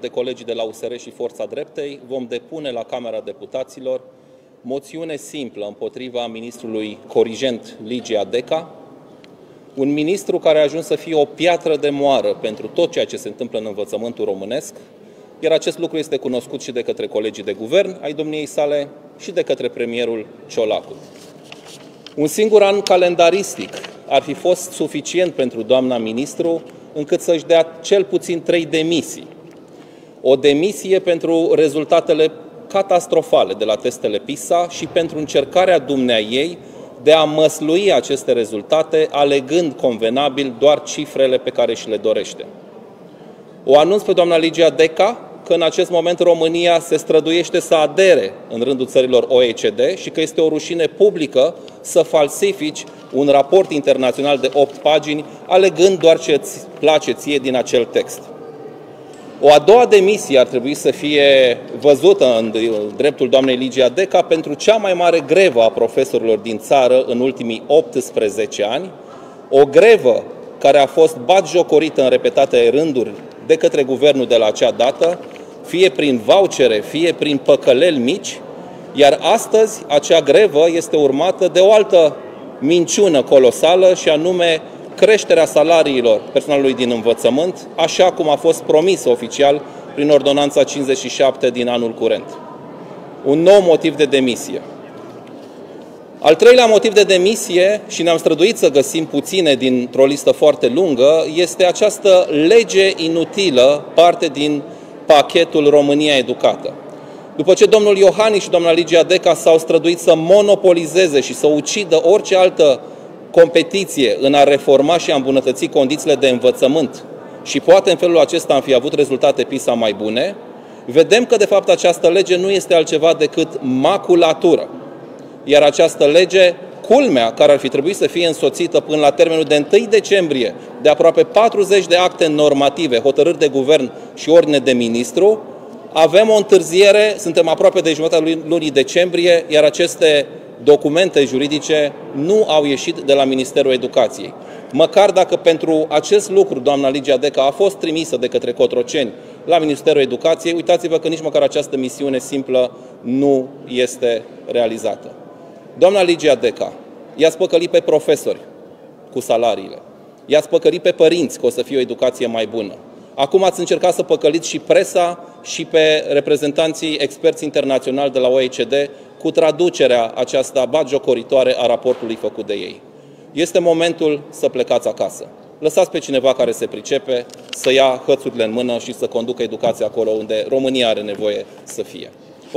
de colegii de la USR și Forța Dreptei, vom depune la Camera Deputaților moțiune simplă împotriva ministrului corigent Ligia Deca, un ministru care a ajuns să fie o piatră de moară pentru tot ceea ce se întâmplă în învățământul românesc, iar acest lucru este cunoscut și de către colegii de guvern ai domniei sale și de către premierul Ciolacu. Un singur an calendaristic ar fi fost suficient pentru doamna ministru încât să-și dea cel puțin trei demisii o demisie pentru rezultatele catastrofale de la testele PISA și pentru încercarea dumnea ei de a măslui aceste rezultate, alegând convenabil doar cifrele pe care și le dorește. O anunț pe doamna Ligia Deca că în acest moment România se străduiește să adere în rândul țărilor OECD și că este o rușine publică să falsifici un raport internațional de 8 pagini, alegând doar ce îți place ție din acel text. O a doua demisie ar trebui să fie văzută în dreptul doamnei Ligia Deca pentru cea mai mare grevă a profesorilor din țară în ultimii 18 ani, o grevă care a fost batjocorită în repetate rânduri de către guvernul de la acea dată, fie prin vouchere, fie prin păcăleli mici, iar astăzi acea grevă este urmată de o altă minciună colosală și anume creșterea salariilor personalului din învățământ, așa cum a fost promis oficial prin Ordonanța 57 din anul curent. Un nou motiv de demisie. Al treilea motiv de demisie, și ne-am străduit să găsim puține dintr-o listă foarte lungă, este această lege inutilă, parte din pachetul România Educată. După ce domnul Iohannis și doamna Ligia Deca s-au străduit să monopolizeze și să ucidă orice altă competiție în a reforma și a îmbunătăți condițiile de învățământ și poate în felul acesta am fi avut rezultate PISA mai bune, vedem că de fapt această lege nu este altceva decât maculatură. Iar această lege, culmea, care ar fi trebuit să fie însoțită până la termenul de 1 decembrie de aproape 40 de acte normative, hotărâri de guvern și ordine de ministru, avem o întârziere, suntem aproape de jumătatea lunii decembrie, iar aceste documente juridice nu au ieșit de la Ministerul Educației. Măcar dacă pentru acest lucru doamna Ligia Deca a fost trimisă de către Cotroceni la Ministerul Educației, uitați-vă că nici măcar această misiune simplă nu este realizată. Doamna Ligia Deca, i-ați păcălit pe profesori cu salariile, i-ați păcălit pe părinți că o să fie o educație mai bună. Acum ați încercat să păcăliți și presa și pe reprezentanții experți internaționali de la OECD cu traducerea aceasta batjocoritoare a raportului făcut de ei. Este momentul să plecați acasă. Lăsați pe cineva care se pricepe să ia hățurile în mână și să conducă educația acolo unde România are nevoie să fie.